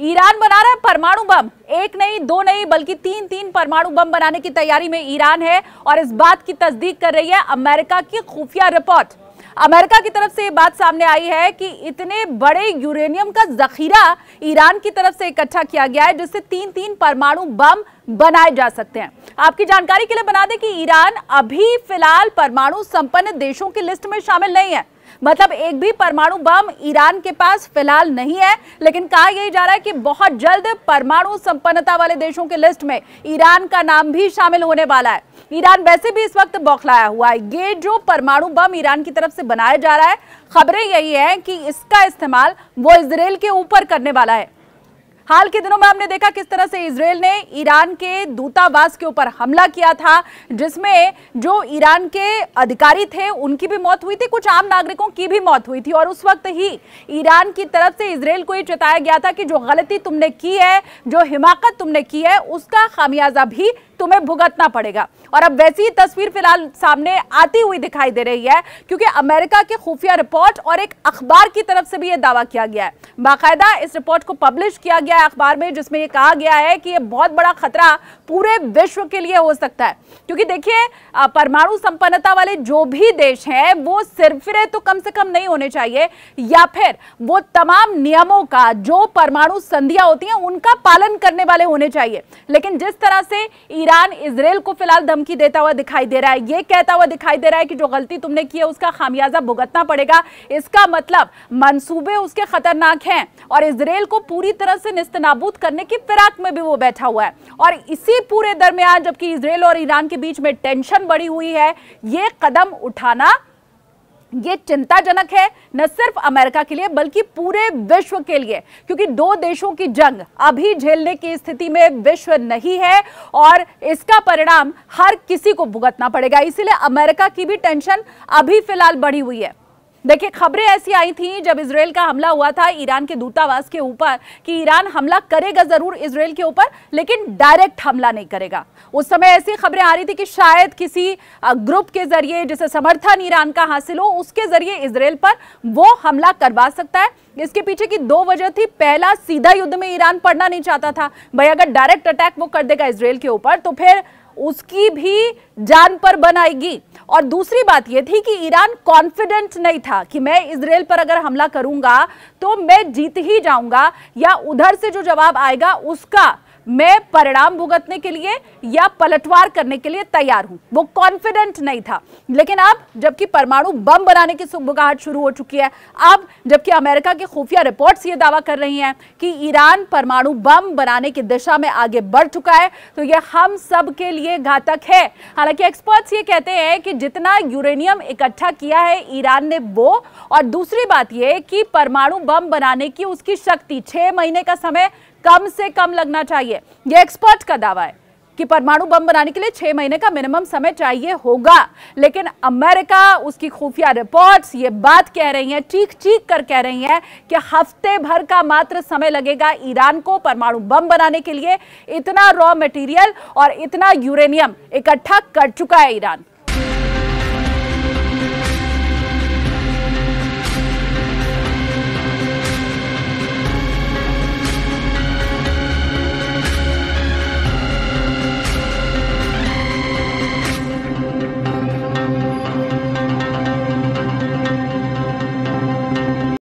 Iran बना रहा है परमाणु बम। एक नहीं, दो नहीं, बल्कि तीन तीन परमाणु बम बनाने की तैयारी में ईरान है और इस बात की तस्दीक कर रही है अमेरिका की खुफिया रिपोर्ट। अमेरिका की तरफ़ से ये बात सामने आई है कि इतने बड़े यूरेनियम का जखीरा ईरान की तरफ़ से इकट्ठा किया गया है, जिससे तीन तीन परमाणु बम बनाए जा सकते हैं। आपकी जानकारी के लिए बना दें कि ईरान अभी फ़िलहाल परमाणु संपन्न देशों की लिस्ट में शामिल नहीं है। मतलब एक भी परमाणु बम ईरान के पास फ़िलहाल नहीं है, लेकिन कहा यही जा रहा है कि बहुत जल्द परमाणु संपन्नता वाले देशों के लिस्ट में ईरान का नाम भी शामिल होने वाला है। ईरान वैसे भी इस वक्त बौखलाया हुआ है। ये जो परमाणु बम ईरान की तरफ़ से बनाया जा रहा है, खबरें यही है कि इसका इस्तेमाल वो इसराइल के ऊपर करने वाला है। हाल के दिनों में हमने देखा किस तरह से इसराइल ने ईरान के दूतावास के ऊपर हमला किया था, जिसमें जो ईरान के अधिकारी थे, उनकी भी मौत हुई थी, कुछ आम नागरिकों की भी मौत हुई थी। और उस वक्त ही ईरान की तरफ़ से इसराइल को ये चेताया गया था कि जो गलती तुमने की है, जो हिमाकत तुमने की है, उसका खामियाजा भी तुम्हें भुगतना पड़ेगा। और अब वैसी ही तस्वीर फ़िलहाल सामने आती हुई दिखाई दे रही है, क्योंकि अमेरिका के खुफिया रिपोर्ट और एक अखबार की तरफ़ से भी यह दावा किया गया है। बाकायदा इस रिपोर्ट को पब्लिश किया गया है अखबार में, जिसमें यह कहा गया है कि यह बहुत बड़ा खतरा पूरे विश्व के लिए हो सकता है। क्योंकि देखिए परमाणु संपन्नता वाले जो भी देश हैं, वो सिरफिरे तो कम से कम नहीं होने चाहिए। या फिर वो तमाम नियमों का जो परमाणु संधियाँ होती हैं, उनका पालन करने वाले होने चाहिए। लेकिन जिस तरह से ईरान इसराइल को फ़िलहाल धमकी देता हुआ दिखाई दे रहा है। ये कहता हुआ दिखाई दे रहा है कि जो गलती तुमने की है, उसका खामियाजा भुगतना पड़ेगा। इसका मतलब मंसूबे उसके खतरनाक हैं और इसराइल को पूरी तरह से निस्तनाबूद करने की फिराक में भी वो बैठा हुआ है। और इसी पूरे दरमियान जबकि इसराइल और ईरान के बीच में टेंशन बढ़ी हुई है, ये कदम उठाना ये चिंताजनक है, न सिर्फ़ अमेरिका के लिए, बल्कि पूरे विश्व के लिए, क्योंकि दो देशों की जंग अभी झेलने की स्थिति में विश्व नहीं है, और इसका परिणाम हर किसी को भुगतना पड़ेगा। इसीलिए अमेरिका की भी टेंशन अभी फ़िलहाल बढ़ी हुई है। देखिए, खबरें ऐसी आई थी जब इसराइल का हमला हुआ था, ईरान के दूतावास के ऊपर, कि ईरान हमला करेगा ज़रूर इसराइल के ऊपर, लेकिन डायरेक्ट हमला नहीं करेगा। उस समय ऐसी खबरें आ रही थी कि शायद किसी ग्रुप के ज़रिए जिसे समर्थन ईरान का हासिल हो, उसके ज़रिए इसराइल पर वो हमला करवा सकता है। इसके पीछे की दो वजह थी। पहला, सीधा युद्ध में ईरान पड़ना नहीं चाहता था। भाई, अगर डायरेक्ट अटैक वो कर देगा इसराइल के ऊपर तो फिर उसकी भी जान पर बनाएगी और दूसरी बात यह थी कि ईरान कॉन्फिडेंट नहीं था कि मैं इसराइल पर अगर हमला करूँगा तो मैं जीत ही जाऊँगा या उधर से जो जवाब आएगा, उसका मैं परिणाम भुगतने के लिए या पलटवार करने के लिए तैयार हूँ। वो कॉन्फिडेंट नहीं था। लेकिन अब, जबकि परमाणु बम बनाने की सुबगाहट शुरू हो चुकी है, अब, जबकि अमेरिका की खुफिया रिपोर्ट्स ये दावा कर रही हैं कि ईरान परमाणु बम बनाने की दिशा में आगे बढ़ चुका है तो यह हम सब के लिए घातक है। हालाँकि एक्सपर्ट्स ये कहते हैं कि जितना यूरेनियम इकट्ठा किया है ईरान ने वो, और दूसरी बात यह कि परमाणु बम बनाने की उसकी शक्ति छह महीने का समय कम से कम लगना चाहिए। यह एक्सपर्ट का दावा है कि परमाणु बम बनाने के लिए छह महीने का मिनिमम समय चाहिए होगा। लेकिन अमेरिका उसकी खुफिया रिपोर्ट्स ये बात कह रही हैं चीख चीख कर कह रही हैं कि हफ़्ते भर का मात्र समय लगेगा ईरान को परमाणु बम बनाने के लिए। इतना रॉ मटेरियल और इतना यूरेनियम इकट्ठा कर चुका है ईरान।